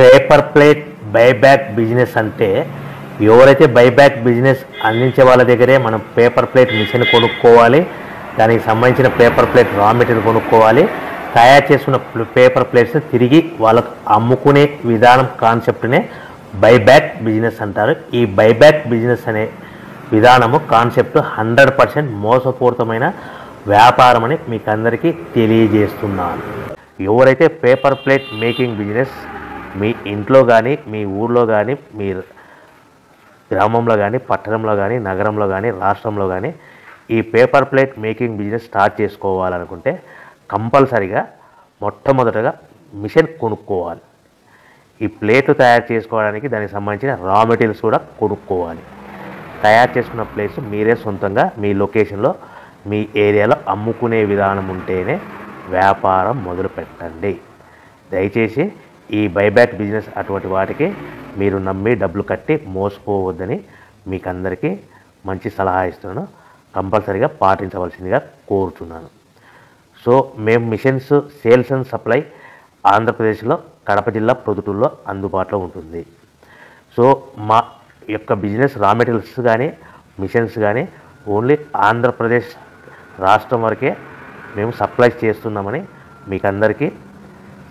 Paper plate buyback business అంటే ఎవరైతే buyback business అందించే వాళ్ళ దగ్గరే మనం పేపర్ ప్లేట్ మిషన్ కొనుక్కోవాలి దానికి సంబంధించిన పేపర్ ప్లేట్ రా మెటీరియల్ కొనుక్కోవాలి తయారు చేసుకున్న పేపర్ ప్లేట్స్ తిరిగి వాళ్ళకు అమ్ముకునే విధానం కాన్సెప్ట్నే బైబ్యాక్ బిజినెస్ అంటారు. ఈ బైబ్యాక్ బిజినెస్ అనే విధానము కాన్సెప్ట్ హండ్రెడ్ పర్సెంట్ మోసపూరితమైన వ్యాపారం అని మీకు అందరికీ తెలియజేస్తున్నాను. ఎవరైతే పేపర్ ప్లేట్ మేకింగ్ బిజినెస్ మీ ఇంట్లో కానీ మీ ఊర్లో కానీ మీ గ్రామంలో కానీ పట్టణంలో కానీ నగరంలో కానీ రాష్ట్రంలో కానీ ఈ paper plate making business start చేసుకోవాలనుకుంటే కంపల్సరిగా మొట్టమొదటగా మిషన్ కొనుక్కోవాలి. ఈ ప్లేట్ తయారు చేసుకోవడానికి దానికి సంబంధించిన రా మెటీరియల్స్ కూడా కొనుక్కోవాలి. తయారు చేసుకున్న ప్లేట్స్ మీరే సొంతంగా మీ లొకేషన్లో మీ ఏరియాలో అమ్ముకునే విధానం ఉంటేనే వ్యాపారం మొదలు పెట్టండి దయచేసి ఈ బైబ్యాక్ బిజినెస్ అటువంటి వాటికి మీరు నమ్మి డబ్బులు కట్టి మోసపోవద్దని మీకు అందరికీ మంచి సలహా ఇస్తున్నాను. కంపల్సరీగా పాటించవలసిందిగా కోరుతున్నాను సో మేము మిషన్స్ సేల్స్ అండ్ సప్లై ఆంధ్రప్రదేశ్లో కడప జిల్లా ప్రొదుటూరులో అందుబాటులో ఉంటుంది. సో మా యొక్క బిజినెస్ రా మెటీరియల్స్ కానీ మిషన్స్ కానీ ఓన్లీ ఆంధ్రప్రదేశ్ రాష్ట్రం వరకే మేము సప్లై చేస్తున్నామని మీకు అందరికీ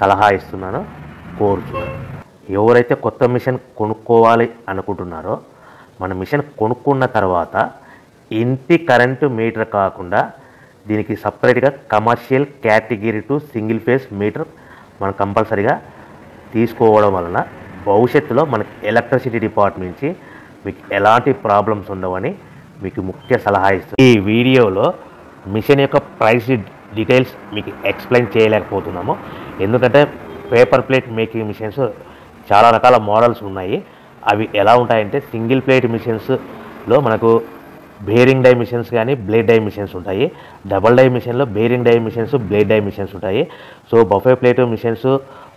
సలహా ఇస్తున్నాను. కోరుతున్నాను ఎవరైతే కొత్త మిషన్ కొనుక్కోవాలి అనుకుంటున్నారో మన మిషన్ కొనుక్కున్న తర్వాత ఇంటి కరెంటు మీటర్ కాకుండా దీనికి సపరేట్గా commercial category two single phase meter మనం కంపల్సరీగా తీసుకోవడం వలన భవిష్యత్తులో మనకి ఎలక్ట్రిసిటీ డిపార్ట్మెంట్ నుంచి మీకు ఎలాంటి ప్రాబ్లమ్స్ ఉండవని మీకు ముఖ్య సలహా ఇస్తుంది. ఈ వీడియోలో మిషన్ యొక్క ప్రైస్ డీటెయిల్స్ మీకు ఎక్స్ప్లెయిన్ చేయలేకపోతున్నాము. ఎందుకంటే పేపర్ ప్లేట్ మేకింగ్ మిషన్స్ చాలా రకాల మోడల్స్ ఉన్నాయి. అవి ఎలా ఉంటాయంటే సింగిల్ ప్లేట్ మిషన్స్లో మనకు బేరింగ్ డై మిషన్స్ కానీ బ్లేడ్ డై మిషన్స్ ఉంటాయి. డబల్ డై మిషన్లో bearing die machines blade die machines ఉంటాయి. So buffet plate machines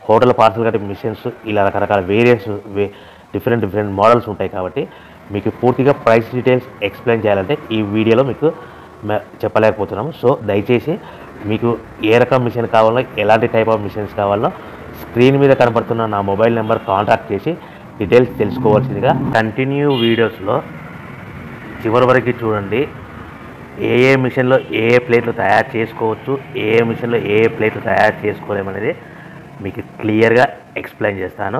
hotel parcel కట్టే మిషన్స్ ఇలా రకరకాల వేరియన్స్ డిఫరెంట్ డిఫరెంట్ మోడల్స్ ఉంటాయి కాబట్టి మీకు పూర్తిగా ప్రైస్ డీటెయిల్స్ ఎక్స్ప్లెయిన్ చేయాలంటే ఈ వీడియోలో మీకు చెప్పలేకపోతున్నాము. సో దయచేసి మీకు ఏ రకం మిషన్ కావాలో ఎలాంటి టైప్ ఆఫ్ మిషన్స్ కావాలో స్క్రీన్ మీద కనపడుతున్న నా మొబైల్ నెంబర్ కాంటాక్ట్ చేసి డీటెయిల్స్ తెలుసుకోవాల్సిందిగా కంటిన్యూ వీడియోస్లో చివరి వరకు చూడండి. ఏ ఏ మిషన్లో ఏ ఏ ప్లేట్లు తయారు చేసుకోవచ్చు ఏ ఏ మిషన్లో ఏ ఏ ప్లేట్లు తయారు చేసుకోలేమనేది మీకు క్లియర్గా ఎక్స్ప్లెయిన్ చేస్తాను.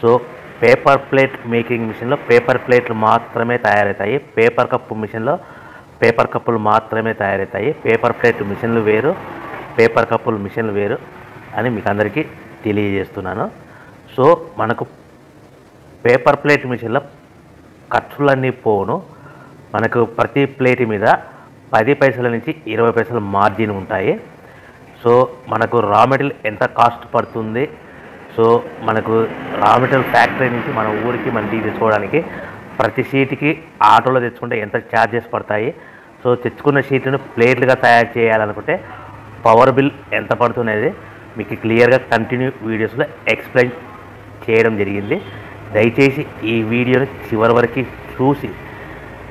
సో పేపర్ ప్లేట్ మేకింగ్ మిషన్లో పేపర్ ప్లేట్లు మాత్రమే తయారవుతాయి. పేపర్ కప్పు మిషన్లో పేపర్ కప్పులు మాత్రమే తయారవుతాయి. పేపర్ ప్లేట్ మిషన్లు వేరు పేపర్ కప్పులు మిషన్లు వేరు అని మీకు అందరికీ తెలియజేస్తున్నాను. సో మనకు పేపర్ ప్లేట్ మిషన్లో ఖర్చులన్నీ పోను మనకు ప్రతి ప్లేట్ మీద పది పైసల నుంచి ఇరవై పైసల మార్జిన్ ఉంటాయి. సో మనకు రా మెటీరియల్ ఎంత కాస్ట్ పడుతుంది? సో మనకు రా మెటీరియల్ ఫ్యాక్టరీ నుంచి మన ఊరికి మన తీసుకోవడానికి తెచ్చుకోవడానికి ప్రతి షీట్కి ఆటోలో తెచ్చుకుంటే ఎంత ఛార్జెస్ పడతాయి? సో తెచ్చుకున్న షీట్ను ప్లేట్లుగా తయారు చేయాలనుకుంటే పవర్ బిల్ ఎంత పడుతున్నది? మీకు క్లియర్గా కంటిన్యూ వీడియోస్లో ఎక్స్ప్లెయిన్ చేయడం జరిగింది. దయచేసి ఈ వీడియోని చివరి వరకు చూసి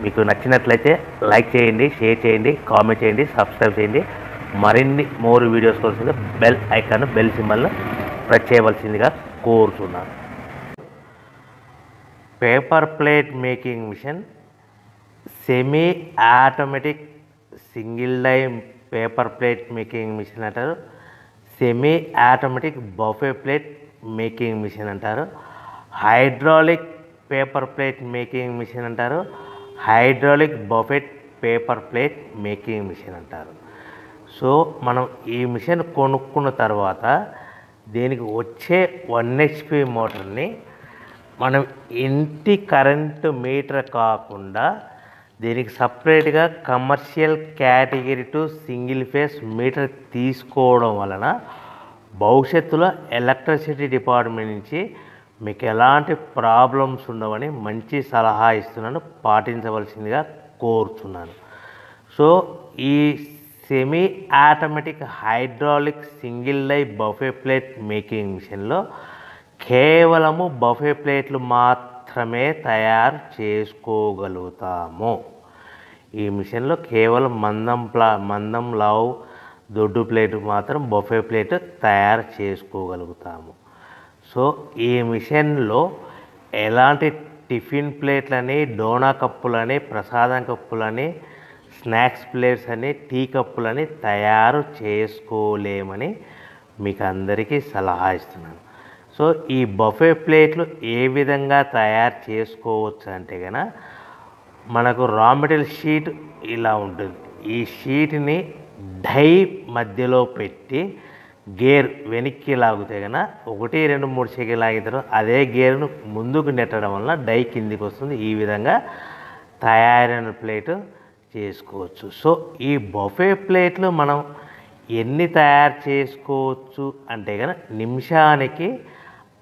మీకు నచ్చినట్లయితే లైక్ చేయండి షేర్ చేయండి కామెంట్ చేయండి సబ్స్క్రైబ్ చేయండి. మరిన్ని మోర్ వీడియోస్ కోసం బెల్ ఐకాన్ బెల్ సింబల్ను ప్రెస్ చేయవలసిందిగా కోరుతున్నాను paper plate making machine semi automatic single line paper plate making machine అంటారు. Semi automatic buffet plate making machine అంటారు. Hydraulic paper plate making machine అంటారు. Hydraulic buffet paper plate making machine అంటారు. So మనం ఈ machine కొనుక్కున్న తర్వాత దీనికి వచ్చే వన్ హెచ్పి మోటార్ని మనం ఇంటి కరెంటు మీటర్ కాకుండా దీనికి సపరేట్గా commercial category two single phase meter తీసుకోవడం వలన భవిష్యత్తులో ఎలక్ట్రిసిటీ డిపార్ట్మెంట్ నుంచి మీకు ఎలాంటి ప్రాబ్లమ్స్ ఉండవని మంచి సలహా ఇస్తున్నాను పాటించవలసిందిగా కోరుతున్నాను సో ఈ semi automatic hydraulic single line buffet plate making మిషన్లో కేవలము బఫే ప్లేట్లు మాత్రం మాత్రమే తయారు చేసుకోగలుగుతాము. ఈ మిషన్లో కేవలం మందం ప్లా మందం లావు దొడ్డు ప్లేట్ మాత్రం బొఫే ప్లేట్ తయారు చేసుకోగలుగుతాము. సో ఈ మిషన్లో ఎలాంటి టిఫిన్ ప్లేట్లని డోనా కప్పులని ప్రసాదం కప్పులని స్నాక్స్ ప్లేట్స్ అని టీ కప్పులని తయారు చేసుకోలేమని మీకు అందరికీ సలహా ఇస్తున్నాను. సో ఈ బఫే ప్లేట్లు ఏ విధంగా తయారు చేసుకోవచ్చు అంటే కన మనకు రా మెటీరియల్ షీట్ ఇలా ఉంటుంది. ఈ షీట్ని డై మధ్యలో పెట్టి గేర్ వెనక్కి లాగితే కన ఒకటి రెండు మూడు సెకండ్ లాగిన తర్వాత అదే గేర్ను ముందుకు నెట్టడం వల్ల డై కిందికి వస్తుంది. ఈ విధంగా తయారైన ప్లేట్ చేసుకోవచ్చు. సో ఈ బొఫే ప్లేట్లు మనం ఎన్ని తయారు చేసుకోవచ్చు అంటే కనుక నిమిషానికి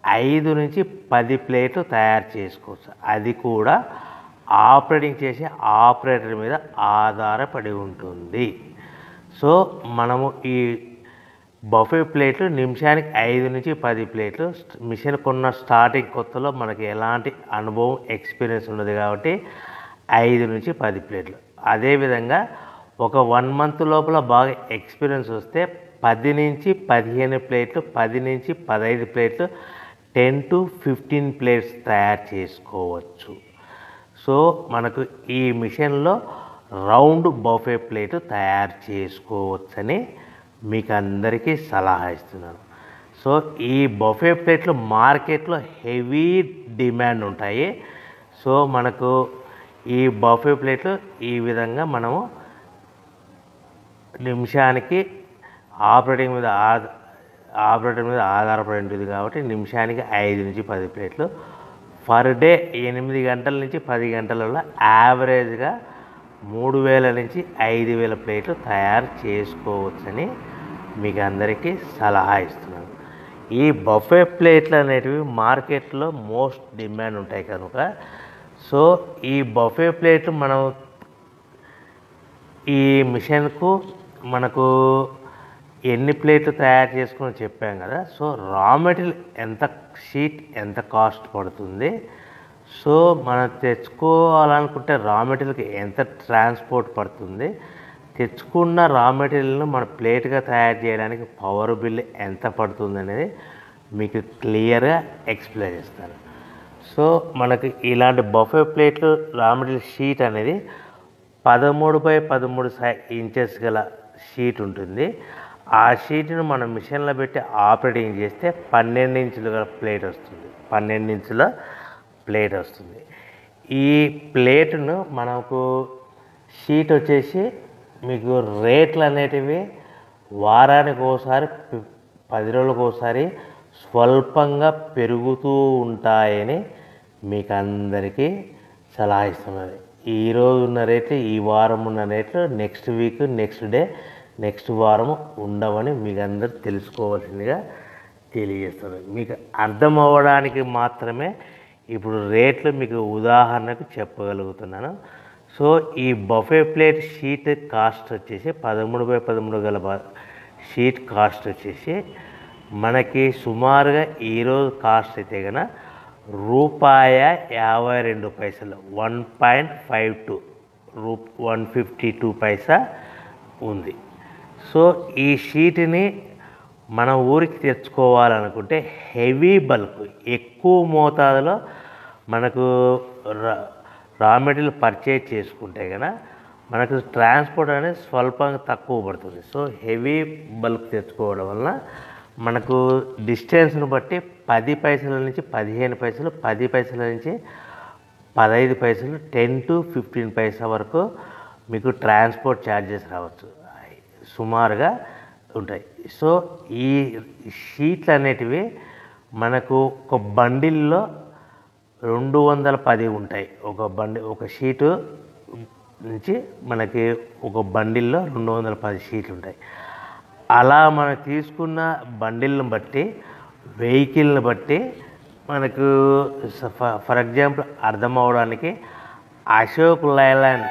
ఐదు నుంచి పది ప్లేట్లు తయారు చేసుకోవచ్చు. అది కూడా ఆపరేటింగ్ చేసే ఆపరేటర్ మీద ఆధారపడి ఉంటుంది. సో మనము ఈ బఫే ప్లేట్లు నిమిషానికి ఐదు నుంచి పది ప్లేట్లు మిషన్ కొన్న స్టార్టింగ్ కొత్తలో మనకి ఎలాంటి అనుభవం ఎక్స్పీరియన్స్ ఉండదు కాబట్టి ఐదు నుంచి పది ప్లేట్లు. అదేవిధంగా ఒక వన్ మంత్ లోపల బాగా ఎక్స్పీరియన్స్ వస్తే పది నుంచి పదిహేను ప్లేట్లు పది నుంచి పదహైదు ప్లేట్లు టెన్ టు ఫిఫ్టీన్ ప్లేట్స్ తయారు చేసుకోవచ్చు. సో మనకు ఈ మిషన్లో రౌండ్ బఫే ప్లేట్ తయారు చేసుకోవచ్చని మీకు అందరికీ సలహా ఇస్తున్నాను. సో ఈ బఫే ప్లేట్లు మార్కెట్లో హెవీ డిమాండ్ ఉంటాయి. సో మనకు ఈ బఫే ప్లేట్లు ఈ విధంగా మనము నిమిషానికి ఆపరేటింగ్ మీద ఆపరేటర్ మీద ఆధారపడి ఉంటుంది కాబట్టి నిమిషానికి ఐదు నుంచి పది ప్లేట్లు. పర్ డే ఎనిమిది గంటల నుంచి పది గంటలలో యావరేజ్గా మూడు వేల నుంచి ఐదు వేల ప్లేట్లు తయారు చేసుకోవచ్చని మీకు అందరికీ సలహా ఇస్తున్నాను. ఈ బఫే ప్లేట్లు అనేటివి మార్కెట్లో మోస్ట్ డిమాండ్ ఉంటాయి కనుక. సో ఈ బఫే ప్లేట్లు మనం ఈ మిషన్కు మనకు ఎన్ని ప్లేట్లు తయారు చేసుకుని చెప్పాం కదా సో రా మెటీరియల్ ఎంత షీట్ ఎంత కాస్ట్ పడుతుంది. సో మనం తెచ్చుకోవాలనుకుంటే రా మెటీరియల్కి ఎంత ట్రాన్స్పోర్ట్ పడుతుంది. తెచ్చుకున్న రా మెటీరియల్ను మన ప్లేట్గా తయారు చేయడానికి పవర్ బిల్ ఎంత పడుతుంది అనేది మీకు క్లియర్గా ఎక్స్ప్లెయిన్ చేస్తాను. సో మనకి ఇలాంటి బఫే ప్లేట్లు రా మెటీరియల్ షీట్ అనేది పదమూడు బై పదమూడు సై ఇంచెస్ గల షీట్ ఉంటుంది. ఆ షీట్ను మనం మిషన్లో పెట్టి ఆపరేటింగ్ చేస్తే పన్నెండు ఇంచుల ప్లేట్ వస్తుంది. పన్నెండు ఇంచుల ప్లేట్ వస్తుంది. ఈ ప్లేట్ను మనకు షీట్ వచ్చేసి మీకు రేట్లు అనేటివి వారానికి ఒకసారి పది రోజులకు ఒకసారి స్వల్పంగా పెరుగుతూ ఉంటాయని మీకు అందరికీ సలహా ఇస్తున్నది. ఈ రోజు ఉన్న రేట్లు ఈ వారం ఉన్న రేట్లు next week next day next వారం ఉండవని మీకు అందరు తెలుసుకోవాల్సిందిగా తెలియజేస్తున్నారు మీకు అర్థం అవ్వడానికి మాత్రమే ఇప్పుడు రేట్లు మీకు ఉదాహరణకు చెప్పగలుగుతున్నాను. సో ఈ బఫే ప్లేట్ షీట్ కాస్ట్ వచ్చేసి పదమూడు బై పదమూడు గల బ- షీట్ కాస్ట్ వచ్చేసి మనకి సుమారుగా ఈరోజు కాస్ట్ అయితే కనుక రూపాయ యాభై రెండు పైసలు వన్ పాయింట్ ఫైవ్ టూ రూ వన్ ఫిఫ్టీ టూ పైసా ఉంది. సో ఈ షీట్ని మన ఊరికి తెచ్చుకోవాలనుకుంటే హెవీ బల్క్ ఎక్కువ మోతాదులో మనకు రా మెటీరియల్ పర్చేజ్ చేసుకుంటే కదా మనకు ట్రాన్స్పోర్ట్ అనేది స్వల్పంగా తక్కువ పడుతుంది. సో హెవీ బల్క్ తెచ్చుకోవడం వలన మనకు డిస్టెన్స్ను బట్టి పది పైసల నుంచి పదిహేను పైసలు పది పైసల నుంచి పదహైదు పైసలు టెన్ టు ఫిఫ్టీన్ పైసా వరకు మీకు ట్రాన్స్పోర్ట్ ఛార్జెస్ రావచ్చు. సుమారుగా ఉంటాయి. సో ఈ షీట్లు అనేటివి మనకు ఒక బండిల్లో రెండు వందల పది ఉంటాయి. ఒక బండి ఒక షీటు నుంచి మనకి ఒక బండిల్లో రెండు వందల పది షీట్లు ఉంటాయి అలా మనం తీసుకున్న బండిల్ని బట్టి వెహికల్ని బట్టి మనకు ఫ- ఫర్ ఎగ్జాంపుల్ అర్థం అవడానికి అశోక్ లైలాండ్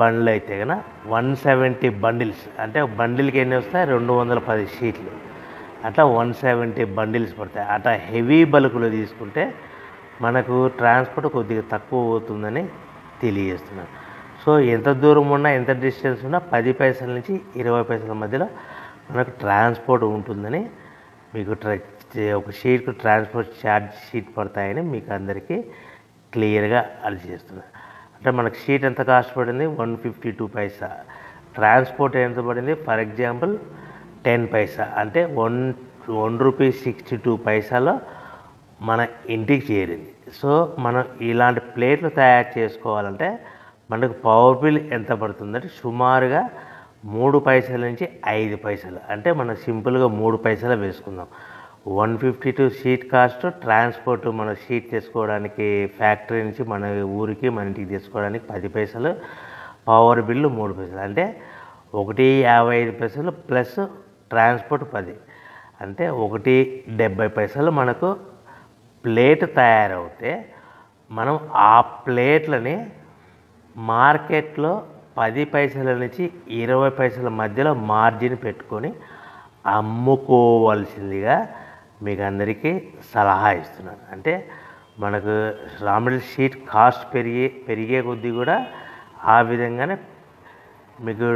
బండ్లు అయితే కనుక వన్ సెవెంటీ బండిల్స్ అంటే బండిల్కి ఎన్ని వస్తాయి? రెండు వందల పది షీట్లు. అట్లా వన్ సెవెంటీ బండిల్స్ పడతాయి. అట్లా హెవీ బల్కులు తీసుకుంటే మనకు ట్రాన్స్పోర్ట్ కొద్దిగా తక్కువ అవుతుందని తెలియజేస్తున్నాను సో ఎంత దూరం ఉన్నా ఎంత డిస్టెన్స్ ఉన్నా పది పైసల నుంచి ఇరవై పైసల మధ్యలో మనకు ట్రాన్స్పోర్ట్ ఉంటుందని మీకు ఒక షీట్కు ట్రాన్స్పోర్ట్ ఛార్జ్ షీట్ పడతాయని మీకు అందరికీ క్లియర్గా అర్థం చేస్తున్నా. అంటే మనకు షీట్ ఎంత కాస్ట్ పడింది one fifty two paisa. Transport ఎంత పడింది ఫర్ ఎగ్జాంపుల్ టెన్ పైసా. అంటే one one rupee sixty two పైసాలో మన ఇంటికి చేరింది. సో మనం ఇలాంటి ప్లేట్లు తయారు చేసుకోవాలంటే మనకు పవర్ బిల్ ఎంత పడుతుందంటే సుమారుగా మూడు పైసల నుంచి ఐదు పైసలు. అంటే మనం సింపుల్గా మూడు పైసలు వేసుకుందాం. One fifty two sheet cost transport మన షీట్ తెచ్చుకోవడానికి ఫ్యాక్టరీ నుంచి మన ఊరికి మన ఇంటికి తెచ్చుకోవడానికి పది పైసలు పవర్ బిల్లు మూడు పైసలు. అంటే ఒకటి యాభై ఐదు పైసలు ప్లస్ ట్రాన్స్పోర్ట్ పది. అంటే ఒకటి డెబ్బై పైసలు మనకు ప్లేట్ తయారవుతే మనం ఆ ప్లేట్లని మార్కెట్లో పది పైసల నుంచి ఇరవై పైసల మధ్యలో మార్జిన్ పెట్టుకొని అమ్ముకోవాల్సిందిగా మీకు అందరికీ సలహా ఇస్తున్నాను. అంటే మనకు రామిల్ షీట్ కాస్ట్ పెరిగే పెరిగే కొద్దీ కూడా ఆ విధంగానే మీకు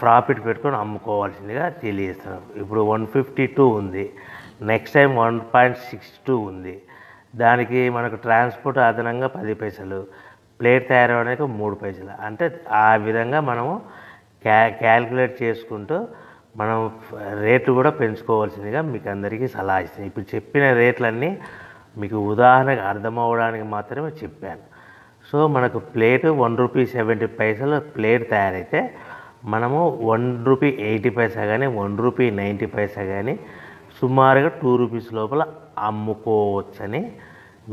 ప్రాఫిట్ పెట్టుకొని అమ్ముకోవాల్సిందిగా తెలియజేస్తున్నాం. ఇప్పుడు వన్ ఫిఫ్టీ టూ ఉంది. Next time one point six two ఉంది. దానికి మనకు ట్రాన్స్పోర్ట్ అదనంగా పది పైసలు ప్లేట్ తయారవడానికి మూడు పైసలు. అంటే ఆ విధంగా మనము క్యా క్యాల్కులేట్ చేసుకుంటూ మనం రేట్లు కూడా పెంచుకోవాల్సిందిగా మీకు అందరికీ సలహా ఇస్తాను ఇప్పుడు చెప్పిన రేట్లన్నీ మీకు ఉదాహరణకు అర్థమవడానికి మాత్రమే చెప్పాను. సో మనకు ప్లేట్ వన్ రూపీ సెవెంటీ పైసలు ప్లేట్ తయారైతే మనము వన్ రూపీ ఎయిటీ పైసా కానీ వన్ రూపీ నైంటీ పైసా కానీ సుమారుగా టూ రూపీస్ లోపల అమ్ముకోవచ్చని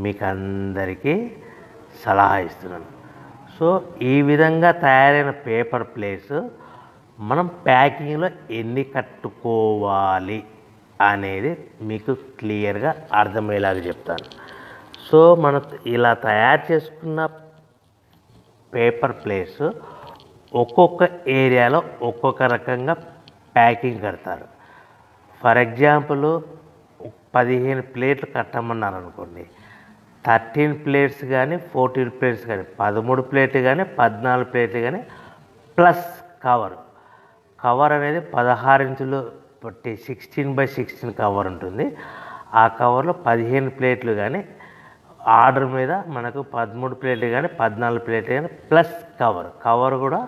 మీకు అందరికీ సలహా ఇస్తున్నాను. సో ఈ విధంగా తయారైన పేపర్ ప్లేట్స్ మనం ప్యాకింగ్లో ఎన్ని కట్టుకోవాలి అనేది మీకు క్లియర్గా అర్థమయ్యేలాగా చెప్తాను. సో మనం ఇలా తయారు చేసుకున్న పేపర్ ప్లేస్ ఒక్కొక్క ఏరియాలో ఒక్కొక్క రకంగా ప్యాకింగ్ కడతారు. ఫర్ ఎగ్జాంపుల్ పదిహేను ప్లేట్లు కట్టమన్నారు అనుకోండి థర్టీన్ ప్లేట్స్ కానీ ఫోర్టీన్ ప్లేట్స్ కానీ పదమూడు ప్లేట్లు కానీ పద్నాలుగు ప్లేట్లు కానీ ప్లస్ కవర్. కవర్ అనేది పదహారు ఇంచులు పట్టి సిక్స్టీన్ బై సిక్స్టీన్ కవర్ ఉంటుంది. ఆ కవర్లో పదిహేను ప్లేట్లు కానీ ఆర్డర్ మీద మనకు పదమూడు ప్లేట్లు కానీ పద్నాలుగు ప్లేట్లు కానీ ప్లస్ కవర్. కవర్ కూడా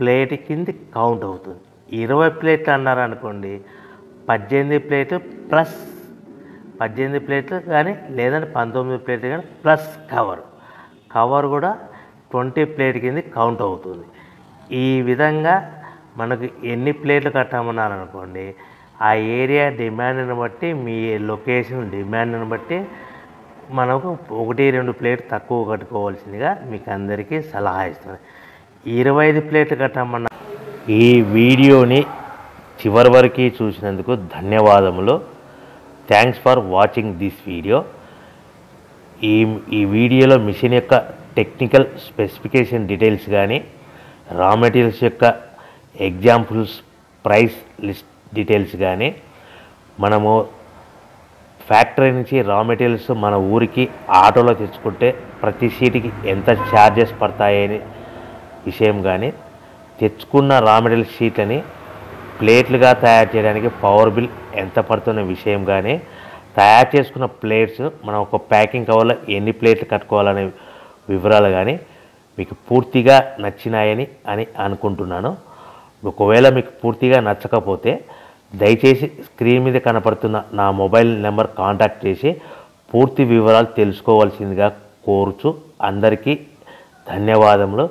ప్లేట్ కింది కౌంట్ అవుతుంది. ఇరవై ప్లేట్లు అన్నారు అనుకోండి పద్దెనిమిది ప్లేట్లు ప్లస్ పద్దెనిమిది ప్లేట్లు కానీ లేదంటే పంతొమ్మిది ప్లేట్లు కానీ ప్లస్ కవర్. కవర్ కూడా ట్వంటీ ప్లేట్ కింద కౌంట్ అవుతుంది. ఈ విధంగా మనకు ఎన్ని ప్లేట్లు కట్టామన్నారు అనుకోండి ఆ ఏరియా డిమాండ్ని బట్టి మీ లొకేషన్ డిమాండ్ని బట్టి మనకు ఒకటి రెండు ప్లేట్ తక్కువ కట్టుకోవాల్సిందిగా మీకు అందరికీ సలహా ఇస్తుంది ఇరవై ఐదు ప్లేట్లు కట్టమన్న ఈ వీడియోని చివరి వరకు చూసినందుకు ధన్యవాదములు. Thanks for watching this video ఈ ఈ వీడియోలో మిషన్ యొక్క టెక్నికల్ స్పెసిఫికేషన్ డీటెయిల్స్ కానీ రా మెటీరియల్స్ యొక్క ఎగ్జాంపుల్స్ ప్రైస్ లిస్ట్ డీటెయిల్స్ కానీ మనము ఫ్యాక్టరీ నుంచి రా మెటీరియల్స్ మన ఊరికి ఆటోలో తెచ్చుకుంటే ప్రతి సీటుకి ఎంత ఛార్జెస్ పడతాయని విషయం కానీ తెచ్చుకున్న రా మెటీరియల్ షీట్లని ప్లేట్లుగా తయారు చేయడానికి పవర్ బిల్ ఎంత పడుతున్న విషయం కానీ తయారు చేసుకున్న ప్లేట్స్ మనం ఒక ప్యాకింగ్ కవర్లో ఎన్ని ప్లేట్లు కట్టుకోవాలనే వివరాలు కానీ మీకు పూర్తిగా నచ్చినాయని అని అనుకుంటున్నాను. ఒకవేళ మీకు పూర్తిగా నచ్చకపోతే దయచేసి స్క్రీన్ మీద కనపడుతున్న నా మొబైల్ నెంబర్ కాంటాక్ట్ చేసి పూర్తి వివరాలు తెలుసుకోవాల్సిందిగా కోరుచు. అందరికీ ధన్యవాదములు.